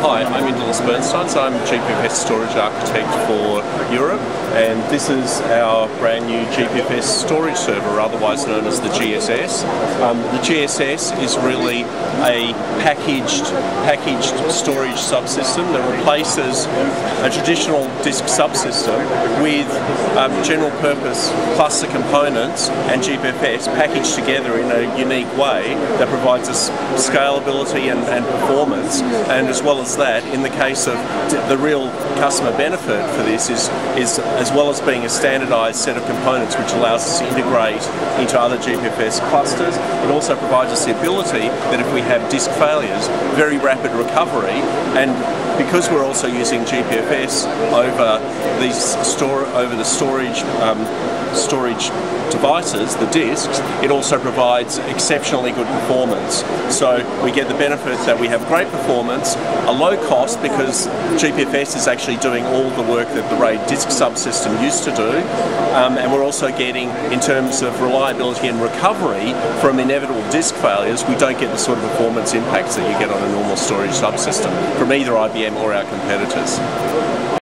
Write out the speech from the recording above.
Hi, I'm Indalus Bernstein, so I'm GPFS Storage Architect for Europe, and this is our brand new GPFS storage server, otherwise known as the GSS. Um, the GSS is really a packaged, packaged storage subsystem that replaces a traditional disk subsystem with um, general purpose cluster components and GPFS packaged together in a unique way that provides us scalability and, and performance, and as well as that, in the case of the real customer benefit for this is, is as well as being a standardized set of components which allows us to integrate into other GPFS clusters, it also provides us the ability that if we have disk failures, very rapid recovery and because we're also using GPFS over these store over the storage um, storage devices, the disks, it also provides exceptionally good performance. So we get the benefit that we have great performance, a low cost because GPFS is actually doing all the work that the RAID disk subsystem used to do, um, and we're also getting, in terms of reliability and recovery from inevitable disk failures, we don't get the sort of performance impacts that you get on a normal storage subsystem from either IBM or our competitors.